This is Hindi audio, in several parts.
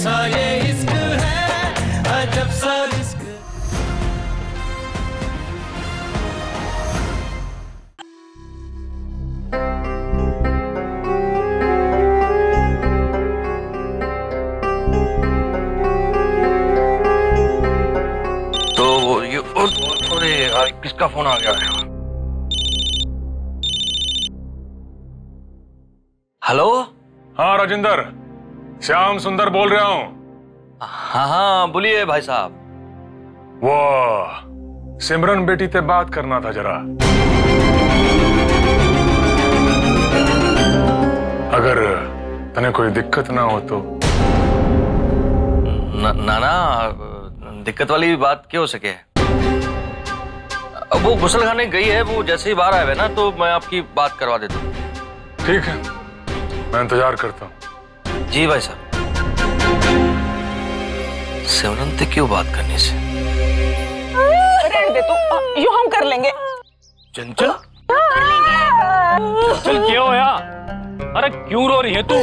कैसा ये इश्क है अजब सा रिस्क। तो वो ये अरे यार किसका फ़ोन आ गया है? हेलो? हाँ राजेंद्र। श्याम सुंदर बोल रहा हूँ? हाँ हाँ बोलिए भाई साहब। वो सिमरन बेटी से बात करना था जरा। अगर तने कोई दिक्कत ना हो तो? न- ना ना दिक्कत वाली बात क्या हो सके? अब वो गुसल खाने गई है वो जैसे ही बाहर आए हुए ना तो मैं आपकी बात करवा देता हूँ। ठीक है मैं इंतज़ार करता हूँ। जी भाई साहब। सिमरन से क्यों बात करने से? रहने दे तू। यू हम कर लेंगे। चंचल? चंचल क्या होया अरे क्यों रो रही है तू?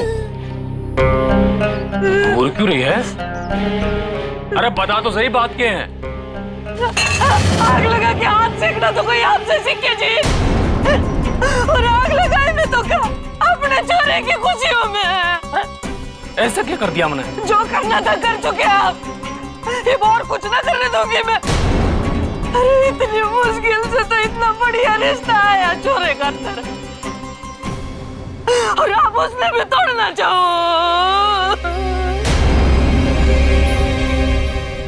बोल क्यों रही है? अरे बता तो सही बात क्या है? आग लगा के हाथ सेकना तो कोई आपसे सीखे जी। और आग लगाए में तो क्या अपने चोरे की खुशियों में ऐसा क्या कर दिया मैंने जो करना था कर चुके आप। ये और कुछ ना करने दोगे मैं। अरे इतनी मुश्किल से तो इतना बढ़िया रिश्ता आया चोरे का और आप उसने भी तोड़ना चाहो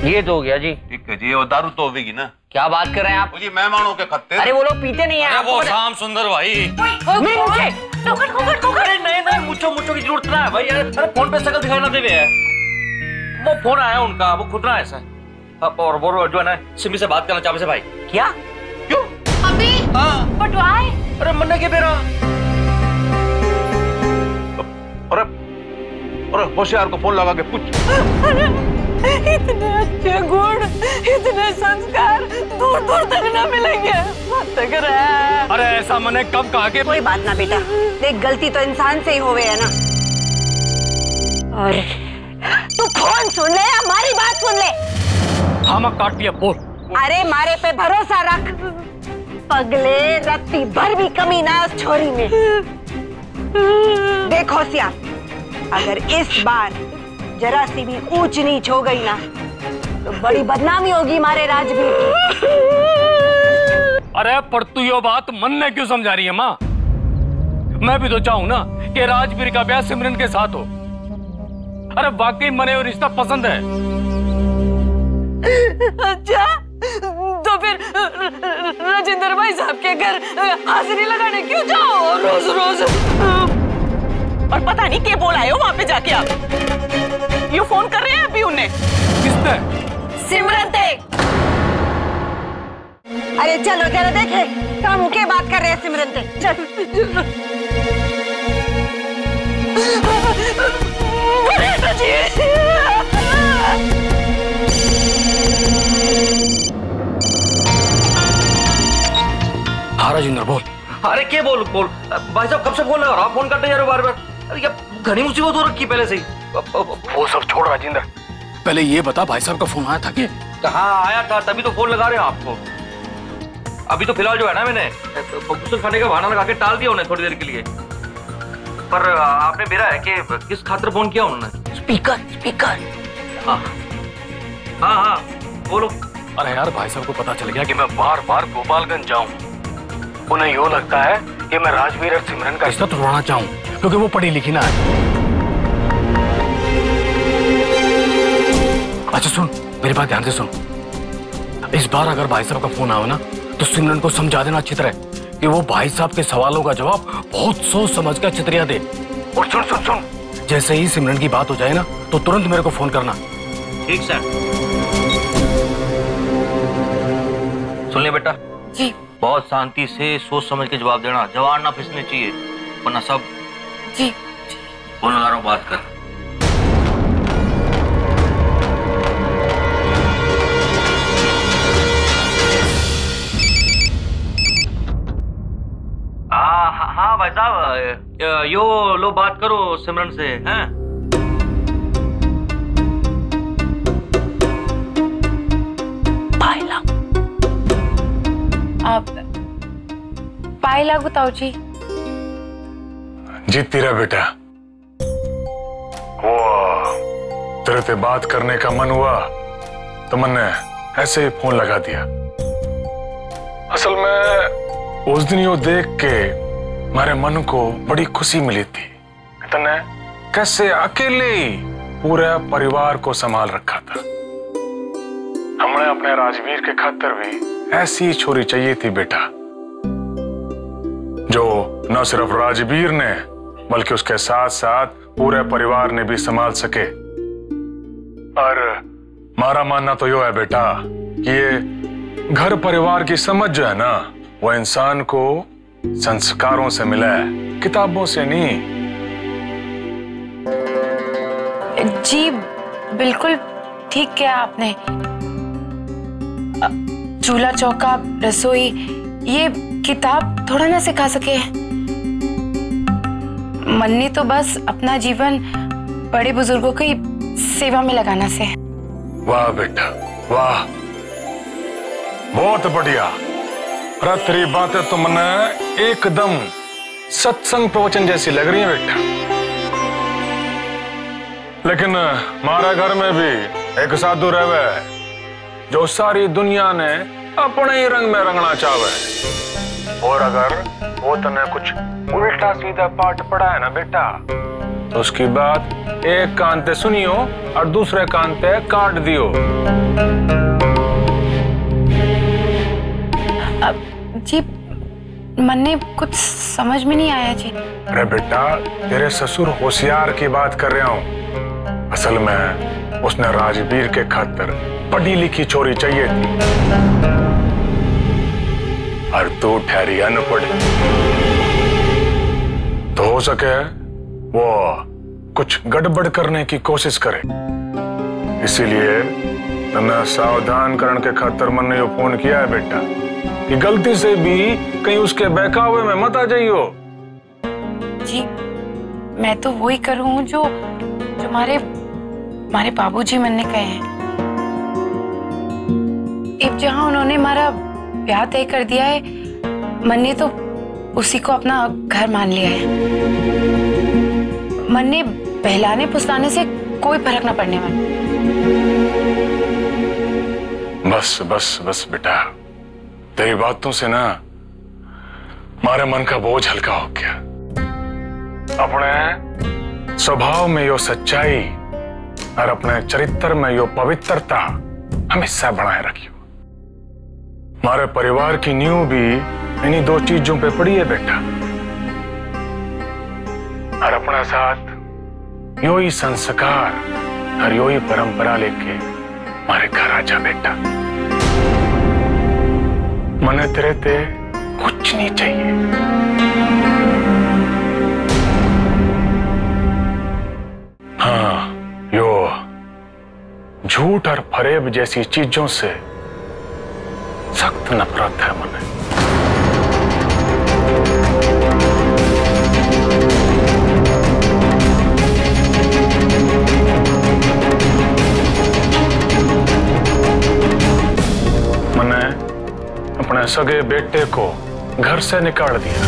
ये तो हो गया जी। ठीक है जी वो दारू तो होगी ना। क्या बात कर रहे हैं आप? जी मेहमानों के खत्ते। अरे वो लोग पीते नहीं है वो शाम सुंदर भाई। अरे नहीं नहीं मुझो मुझो की ज़रूरत ना है भाई। अरे फ़ोन पे शकल दिखाई ना देवे है। वो फ़ोन आया उनका वो खुद ना ऐसा। और वो जो है ना सिमी से बात करना चाहते भाई। क्या? क्यों? अभी? हाँ। पटवाए अरे मन्ने के बेरा। अरे अरे होशियार को फ़ोन लगा के पूछ। इतने अच्छे गुण इतने संस्कार दूर दूर तक ना मिलेंगे। अरे ऐसा मैंने कब कहा कि कोई बात ना बेटा। देख गलती तो इंसान से ही होवे है ना। और तू फ़ोन सुन ले हमारी बात सुन ले। हाँ मैं काट लिया बोल। अरे मारे पे भरोसा रख। पगले रत्ती भर भी कमी ना उस छोरी में। देखो सिया अगर इस बार जरा सी भी ऊंच नीच हो गई ना तो बड़ी बदनामी होगी हमारे राजवीर की। अरे पर तू ये बात मन ने क्यों समझा रही है माँ? मैं भी तो चाहूँ ना कि राजवीर का ब्याह सिमरन के साथ हो। अरे वाकई मने वो रिश्ता पसंद है। अच्छा तो फिर राजेंद्र भाई साहब के घर हाजिरी लगाने क्यों जाओ रोज रोज और पता नहीं क्या बोला है वहाँ पे जाके आप? यू फ़ोन कर रहे हैं अभी उन्हें। किसने? सिमरन ते अरे चलो जरा देखे। काम के बात कर रहे हैं सिमरन से चल। वनीता जी हाँ राजेंद्र बोल। अरे क्या बोल बोल। भाई साहब कब से फ़ोन लगा रहा हूँ? फ़ोन करते जा रहे हो बार बार। अरे ये घनी मुसीबत हो रखी है पहले से ही। वो सब छोड़ राजेंद्र। पहले ये बता भाई साहब का फ़ोन आया था कि हाँ आया था? तभी तो फ़ोन लगा रहे हैं आपको अभी तो फ़िलहाल जो है ना मैंने गुस्से खाने का बहाना लगा के टाल दिया उन्हें थोड़ी देर के लिए। पर आपने मेरा है कि किस खातर फ़ोन किया उन्होंने? Speaker speaker. हाँ। हाँ हाँ बोलो। अरे यार भाई साहब को पता चल गया कि मैं बार बार गोपालगंज जाऊँ। उन्हें यूँ लगता है कि मैं राजवीर और सिमरन का रिश्ता तोड़वाना चाहूँ क्योंकि वो पढ़ी लिखी ना है। अच्छा सुन मेरी बात ध्यान से सुन। इस बार अगर भाई साहब का फ़ोन आवे ना तो सिमरन को समझा देना अच्छी तरह कि वो भाई साहब के सवालों का जवाब बहुत सोच समझ कर चित्रिया दे। और सुन सुन सुन। जैसे ही सिमरन की बात हो जाए ना तो तुरंत मेरे को फ़ोन करना। ठीक सर। सुन ले बेटा। जी। बहुत शांति से सोच समझ के जवाब देना जवाब ना फिसने चाहिए वरना सब जी। फ़ोन लगा रहा हूँ बात कर। भाई साहब यो लो बात करो सिमरन से हैं? पायला। बताओ जी। जी तेरा बेटा। वो तेरे से बात करने का मन हुआ तो मैंने ऐसे ही फ़ोन लगा दिया। असल में उस दिन यो देख के मेरे मन को बड़ी खुशी मिली थी। तने कैसे अकेले ही पूरे परिवार को संभाल रखा था। हमने अपने राजवीर के खातर भी ऐसी छोरी चाहिए थी बेटा, जो न सिर्फ़ राजवीर ने, बल्कि उसके साथ साथ पूरे परिवार ने भी संभाल सके। और मारा मानना तो यो है बेटा, कि ये घर परिवार की समझ जो है ना, वो इंसान को संस्कारों से मिला है किताबों से नहीं। जी बिल्कुल ठीक किया आपने। चूल्हा चौका रसोई ये किताब थोड़ा ना सिखा सके मन्नी तो बस अपना जीवन बड़े बुज़ुर्गों की सेवा में लगाना से वाह बेटा वाह। बहुत बढ़िया। अरे तेरी बातें तो मने एकदम सत्संग प्रवचन जैसी लग रही है बेटा। लेकिन हमारे घर में भी एक साधु रहवे जो सारी दुनिया ने अपने ही रंग में रंगना चाहे। और अगर वो तने कुछ उल्टा सीधा पाठ पढ़ा है ना बेटा तो उसकी बात एक कान पे सुनियो और दूसरे कान पे काट दियो। अब जी मन्ने कुछ समझ में नहीं आया जी। अरे बेटा, तेरे ससुर होशियार की बात कर रहा हूँ। असल में, उसने राजवीर के खातर पढ़ी लिखी चोरी चाहिए थी। और तू ठहरी अनपढ़। तो हो सके वो कुछ गड़बड़ करने की कोशिश करे। इसीलिए, तने सावधान करने के खातर मैंने यो फ़ोन किया है बेटा। कि गलती से भी कहीं उसके बहकावे में मत आ जाइयो। जी मैं तो वही करूँ जो जो हमारे हमारे बाबूजी मन्ने कहे हैं। अब जहाँ उन्होंने हमारा ब्याह तय कर दिया है मन्ने तो उसी को अपना घर मान लिया है। मन्ने बहलाने पुसलाने से कोई फ़र्क ना पड़ने वाला। बस बस बस बेटा। तेरी बातों से ना, मारे मन का बोझ हल्का हो गया। अपने स्वभाव में यो सच्चाई और अपने चरित्र में यो पवित्रता हमेशा बनाए रखियो। मारे परिवार की नींव भी इन्हीं दो चीज़ों पे पड़ी है बेटा। और अपने साथ यो ही संस्कार और यो ही परंपरा लेके हमारे घर आ जा बेटा। मने तेरे ते कुछ नहीं चाहिए। हाँ यो झूठ और फरेब जैसी चीज़ों से सख्त नफरत है मन। सगे बेटे को घर से निकाल दिया।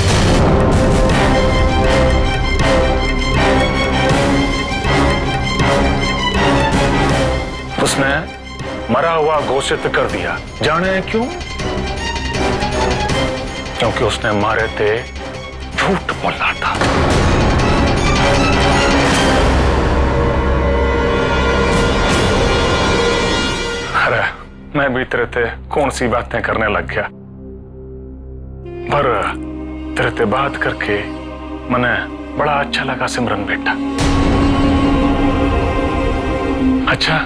उसने मरा हुआ घोषित कर दिया। जाने क्यों? क्योंकि उसने मारे थे झूठ बोला था। अरे, मैं भी तेरे ते कौन सी बातें करने लग गया? पर तेरे ते बात करके मने बड़ा अच्छा लगा सिमरन बेटा। अच्छा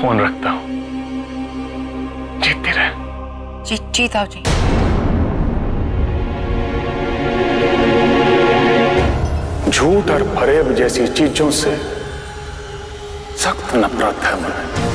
फ़ोन रखता हूँ। जीती रहे। जी जी ताऊ जी। झूठ और फरेब जैसी चीज़ों से सख्त नफरत है मुझे